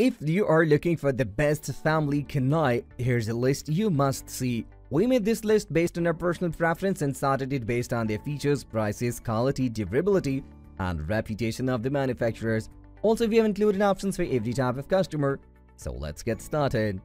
If you are looking for the best family canoe, here's a list you must see. We made this list based on our personal preference and sorted it based on their features, prices, quality, durability, and reputation of the manufacturers. Also, we have included options for every type of customer. So let's get started.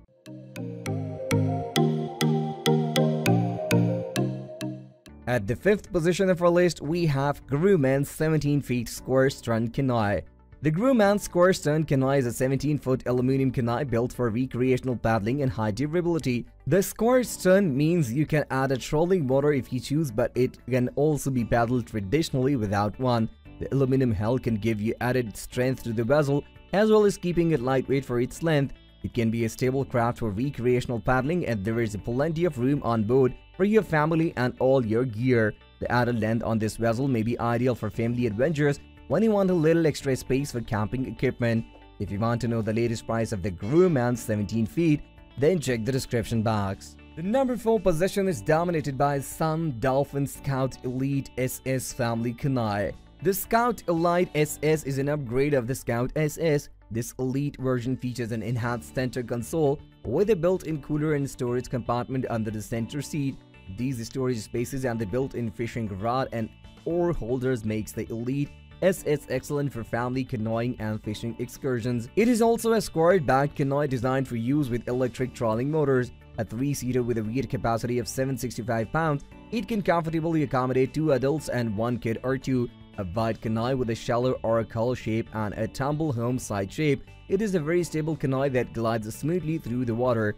At the fifth position of our list, we have Grumman's 17 feet square stern canoe. The Grumman Square Stern Canoe is a 17-foot aluminum canoe built for recreational paddling and high durability. The square stern means you can add a trolling motor if you choose, but it can also be paddled traditionally without one. The aluminum hull can give you added strength to the vessel, as well as keeping it lightweight for its length. It can be a stable craft for recreational paddling and there is plenty of room on board for your family and all your gear. The added length on this vessel may be ideal for family adventures when you want a little extra space for camping equipment. If you want to know the latest price of the Grumman 17 feet, then check the description box. The number 4 position is dominated by Sun Dolphin Scout Elite SS family canoe. The Scout Elite SS is an upgrade of the Scout SS. This elite version features an enhanced center console with a built-in cooler and storage compartment under the center seat. These storage spaces and the built-in fishing rod and oar holders makes the Elite SS excellent for family canoeing and fishing excursions. It is also a squared-backed canoe designed for use with electric trolling motors. A three-seater with a weight capacity of 765 pounds, it can comfortably accommodate two adults and one kid or two. A wide canoe with a shallow arc hull shape and a tumble home side shape, it is a very stable canoe that glides smoothly through the water.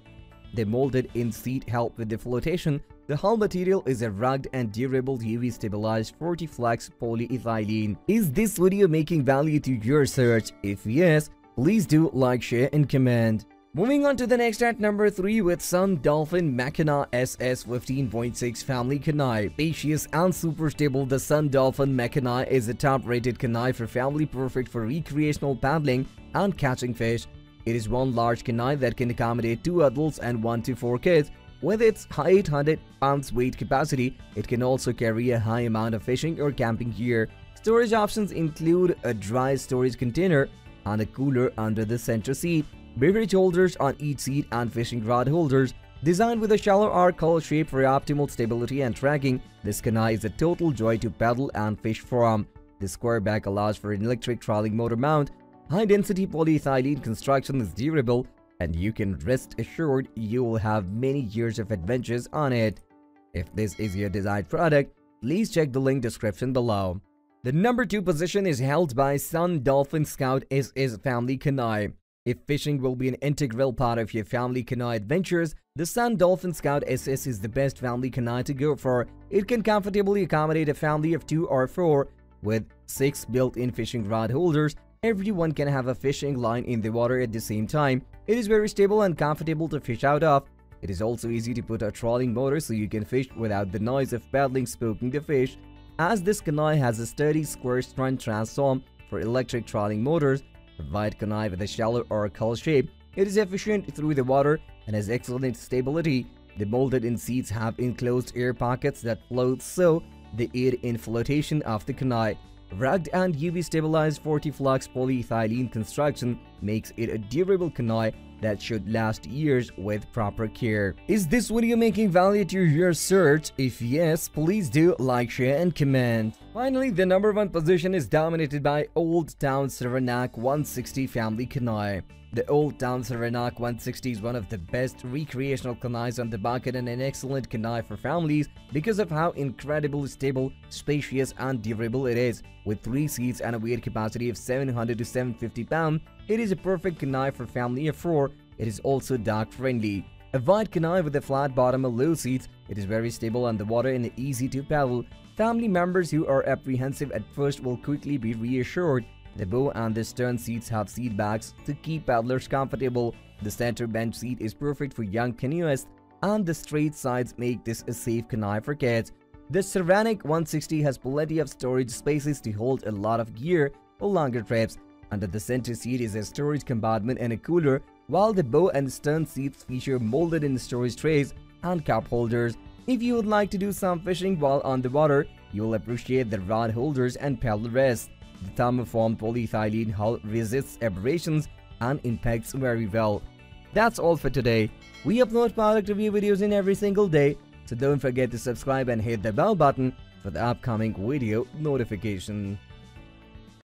The molded in seat help with the flotation the hull material is a rugged and durable UV stabilized Fortiflex polyethylene. Is this video making value to your search? If yes, please do like, share and comment. Moving on to the next at number 3 with Sun Dolphin Mackinaw SS 15.6 family canoe. Spacious and super stable, the Sun Dolphin Mackinaw is a top-rated canoe for family perfect for recreational paddling and catching fish. It is one large canoe that can accommodate two adults and one to four kids with its 800 pounds weight capacity, it can also carry a high amount of fishing or camping gear. Storage options include a dry storage container and a cooler under the center seat, beverage holders on each seat and fishing rod holders. Designed with a shallow arc hull shape for optimal stability and tracking, this canoe is a total joy to paddle and fish from. The square back allows for an electric trolling motor mount. High-density polyethylene construction is durable and you can rest assured you will have many years of adventures on it. If this is your desired product, please check the link description below. The number 2 position is held by Sun Dolphin Scout SS Family Canoe. If fishing will be an integral part of your family canoe adventures, the Sun Dolphin Scout SS is the best family canoe to go for. It can comfortably accommodate a family of 2 or 4 with 6 built-in fishing rod holders Everyone can have a fishing line in the water at the same time. It is very stable and comfortable to fish out of. It is also easy to put a trolling motor so you can fish without the noise of paddling spooking the fish. As this canoe has a sturdy square stern transom for electric trolling motors, a wide canoe with a shallow or hull shape, it is efficient through the water and has excellent stability. The molded-in seats have enclosed air pockets that float so they aid in flotation of the canoe. Rugged and UV stabilized Fortiflex polyethylene construction makes it a durable canoe that should last years with proper care. Is this video making value to your search? If yes, please do like, share and comment. Finally, the number one position is dominated by Old Town Saranac 160 family canoe. The Old Town Saranac 160 is one of the best recreational canoes on the market and an excellent canoe for families because of how incredibly stable, spacious and durable it is. With 3 seats and a weight capacity of 700 to 750 pounds, it is a perfect canoe for family of 4. It is also dock friendly. A wide canoe with a flat bottom and low seats, it is very stable on the water and easy to paddle. Family members who are apprehensive at first will quickly be reassured the bow and the stern seats have seat backs to keep paddlers comfortable. The center bench seat is perfect for young canoeists and the straight sides make this a safe canoe for kids. The Saranac 160 has plenty of storage spaces to hold a lot of gear for longer trips. Under the center seat is a storage compartment and a cooler, while the bow and stern seats feature molded-in storage trays and cup holders. If you would like to do some fishing while on the water, you will appreciate the rod holders and paddle rests. The thermoformed polyethylene hull resists abrasions and impacts very well. That's all for today. We upload product review videos in every single day, so don't forget to subscribe and hit the bell button for the upcoming video notification.